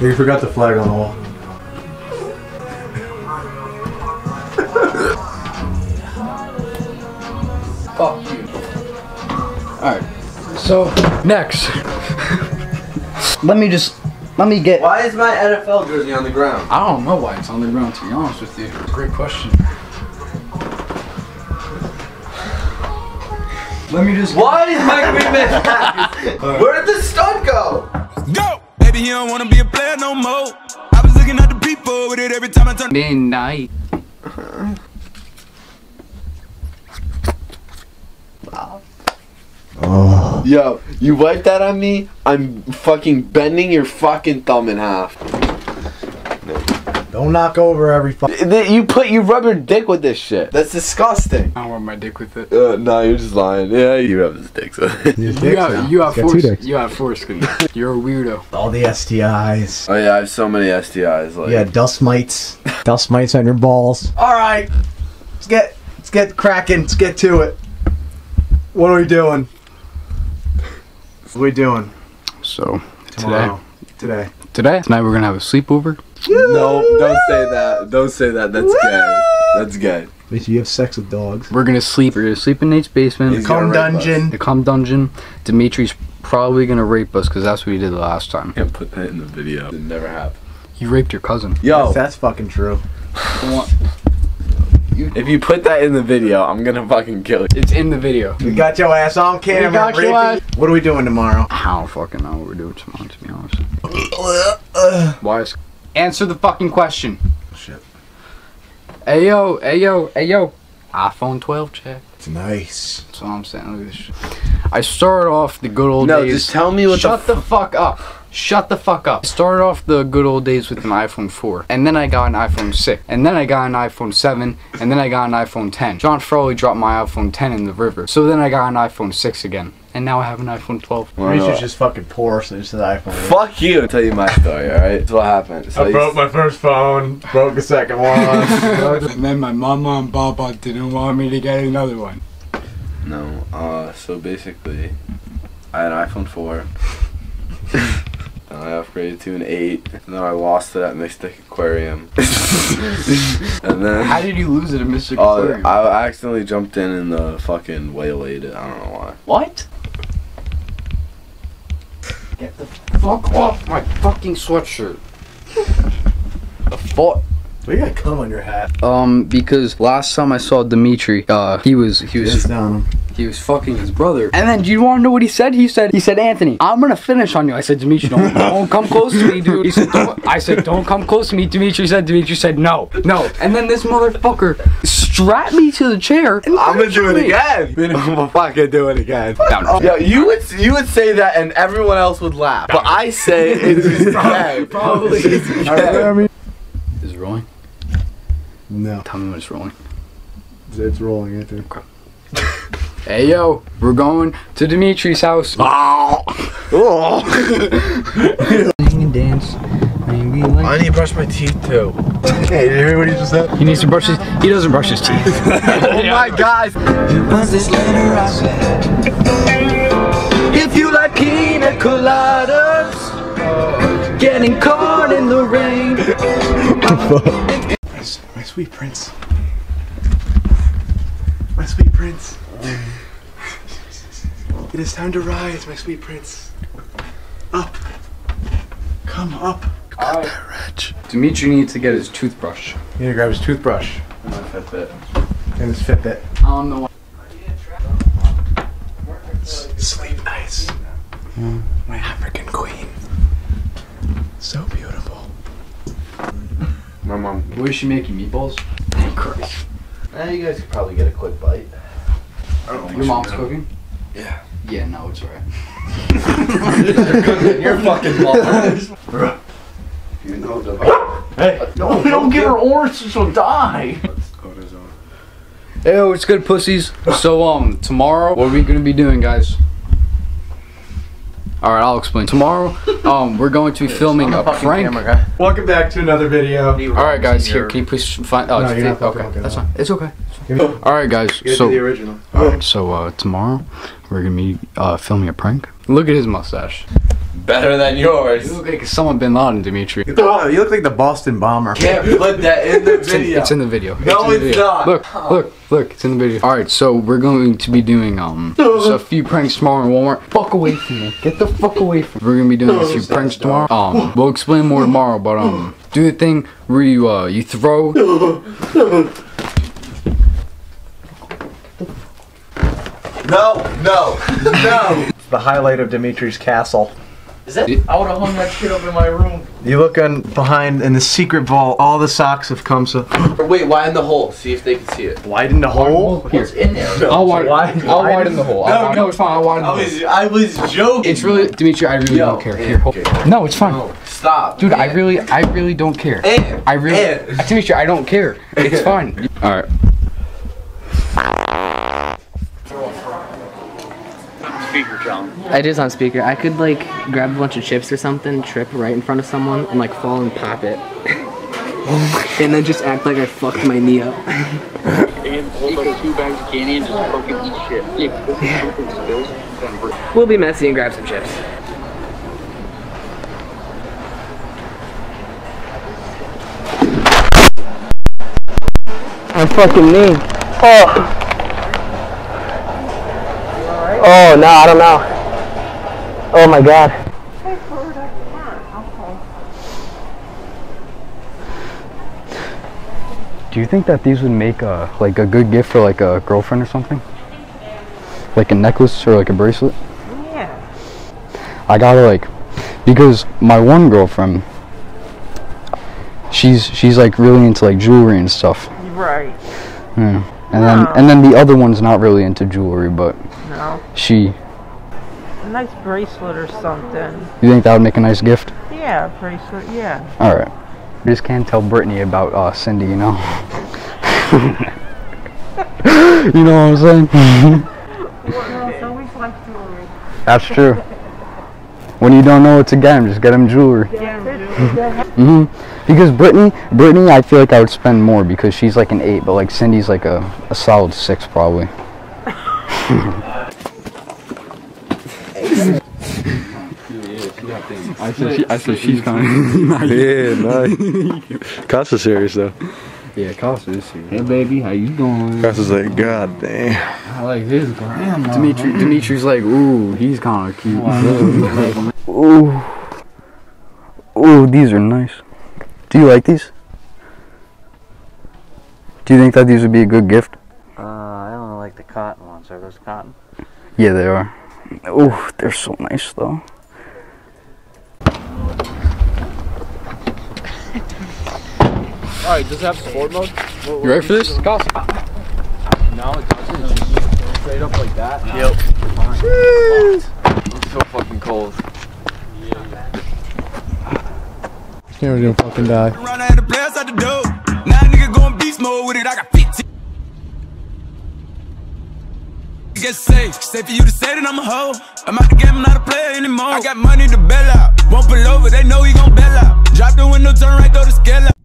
You forgot the flag on the wall. Fuck you. Alright. So, next. let me just. Let me get. Why is my NFL jersey on the ground? I don't know why it's on the ground, to be honest with you. Great question. Let me just. Why is Mike McMahon? Where did the stunt go? Go! Baby, he don't wanna be a player no more. I was looking at the people with it every time I turn. Midnight. Oh. Yo, you wipe that on me, I'm fucking bending your fucking thumb in half. Don't knock over every fucking. You put you rub your dick with this shit. That's disgusting. I don't rub my dick with it. Uh, no, you're just lying. Yeah, you rub his dick. So. You have, you have He's got two force. dicks. You have foreskin. You're a weirdo. All the STIs. oh yeah, I have so many STIs. Like, Yeah, dust mites. Dust mites on your balls. All right, let's get let's get cracking. Let's get to it. What are we doing? What are we doing So tomorrow? Today. today, tonight we're gonna have a sleepover. No, don't say that. Don't say that. That's gay. That's gay. Wait, you have sex with dogs? We're gonna sleep. We're gonna sleep in Nate's basement. He's Cum gonna rape us. dungeon. The cum dungeon. Dimitri's probably gonna rape us because that's what he did the last time. Can't put that in the video. It never happened. You raped your cousin. Yo, That's fucking true. if you put that in the video, I'm gonna fucking kill you. It's in the video. We got your ass on camera. got your raping. What are we doing tomorrow? I don't fucking know what we're doing tomorrow, to be honest. Why is... Answer the fucking question. Shit. Hey yo, hey yo, hey yo. iPhone 12 check. It's nice. That's what I'm saying. Look at this shit. I started off the good old No, days. No, just tell me what Shut the. the, fuck up. Shut the fuck up. Started off the good old days with an iPhone 4, and then I got an iPhone 6, and then I got an iPhone 7, and then I got an iPhone 10. John Frawley dropped my iPhone 10 in the river, so then I got an iPhone 6 again, and now I have an iPhone 12. Well, Reese no. is just fucking poor, so just the iPhone. Fuck you. I'll tell you my story. All right. That's what happened. So I broke my first phone, broke the second one. and then my mama and papa didn't want me to get another one. No. Uh. So basically, I had an iPhone 4. and I upgraded to an 8. And then I lost it at Mystic Aquarium. and then. How did you lose it at Mr. Oh, Aquarium? I accidentally jumped in and the fucking waylaid it. I don't know why. What? Get the fuck off my fucking sweatshirt. the fuck? we got cum on your hat. Um, because last time I saw Dimitri, uh, he was he was down him. He was fucking his brother. And then do you want to know what he said? He said he said Anthony, I'm gonna finish on you. I said Dimitri, don't don't come close to me, dude. He said don't. I said don't come close to me. Dimitri said Dimitri said no no. And then this motherfucker strapped me to the chair. And I'm gonna do it me. again. I'm gonna fucking do it again. Down. Yeah, you would you would say that and everyone else would laugh, but I say it's just gay. Probably. It's gay. I mean, Is it rolling? no, Tell me when it's rolling. it's rolling. Anthony. Hey yo, we're going to Dimitri's house. Ah. Oh. Sing and dance. Maybe like. I need to brush my teeth too. Hey, did you hear what he just said? He needs to brush his. He doesn't brush his teeth. Oh my god. If you like pina coladas, getting caught in the rain. My sweet prince. My sweet prince. It is time to rise, my sweet prince. Up. Come up. Dimitri needs to get his toothbrush. He need to grab his toothbrush And My Fitbit. and his Fitbit. I don't know. Sleep nice. Hmm. My African queen. So beautiful. My mom. What is she making? Meatballs? Hey, Christ. Eh, you guys could probably get a quick bite. I don't Your mom's cooking? Yeah. Yeah, no, it's alright. You're fucking mom. you know the. Hey, no, don't give her orange, she'll die. Hey, yo, it's good, pussies. So, um, tomorrow, what are we gonna be doing, guys? Alright, I'll explain. Tomorrow, um, we're going to be filming a prank. Welcome back to another video. Alright, guys, here, can you please find. Oh, No, it's you're not okay, fucking that's fine. It's okay. Me- Alright, guys, so. the original. Alright, so, uh, tomorrow, we're gonna be, uh, filming a prank. Look at his mustache. Better than yours. You look like someone Bin Laden, Dimitri. Oh, you look like the Boston bomber. Can't put that in the It's in, video. it's in the video. No, in the it's video. not. Look, look, look, it's in the video. Alright, so we're going to be doing um just a few pranks tomorrow in Walmart. Fuck away from me. Get the fuck away from me. We're gonna be doing a few pranks tomorrow. Um we'll explain more tomorrow, but um do the thing where you uh you throw no, no, no. The highlight of Dimitri's castle. Is that? I would have hung that shit up in my room. You look on behind in the secret vault. All the socks of Kamsa. Wait, why in the hole? See if they can see it. Widen the hole. What's in there? I'll widen, Why- I'll why- widen the hole. I'll No, widen- no. no, it's fine. I'll widen the I hole. was, I was joking. It's really Dimitri. I really Yo, don't care. Here, hold. okay. No, it's fine. No, stop. Dude, I really, I really don't care. Ant, I really, Ant. Dimitri, I don't care. It's fine. All right. It is on speaker. I could like grab a bunch of chips or something, trip right in front of someone, and like fall and pop it. and then just act like I fucked my knee up. and hold like two bags of candy and just fucking eat shit. Yeah, this is something spills. then we're- We'll be messy and grab some chips. My fucking knee. Oh. Oh no, I don't know. Oh my god. Do you think that these would make a like a good gift for like a girlfriend or something? Like a necklace or like a bracelet? Yeah. I gotta like because my one girlfriend she's she's like really into like jewelry and stuff. Right. Yeah. And then and then the other one's not really into jewelry, but No. she A nice bracelet or something. you think that would make a nice gift? Yeah, bracelet. Yeah. Alright. I just can't tell Brittany about uh Cindy, you know? you know what I'm saying? Girls always like jewelry. That's true. When you don't know what to get him, just get him jewelry. hmm Because Brittany, Brittany, I feel like I would spend more because she's like an eight, but like Cindy's like a, a solid six probably. I said, she, I said she's kind Yeah, nice. Costa's serious though. yeah. Costa is serious. Hey baby, how you doing? Costa's like, God damn. I like his grandma. Dimitri, Dimitri's like, ooh, he's kind of cute. ooh, ooh, these are nice. Do you like these? Do you think that these would be a good gift? Uh, I don't like the cotton ones. Are those cotton? Yeah, they are. Ooh, they're so nice though. Alright, does it have sport mode? You ready for this? Costa. No, it doesn't. It's just straight up like that. Yep. It's so fucking cold. You're gonna fucking die. Around, I had the players out the door. Now nigga going beast mode with it. I got 15. Get safe, safe for you to say that I'm a hoe. I'm out the game, I'm not a player anymore. I got money to bail out. Won't pull over, they know he gon' bail out. Drop the window, turn right, throw the scale out.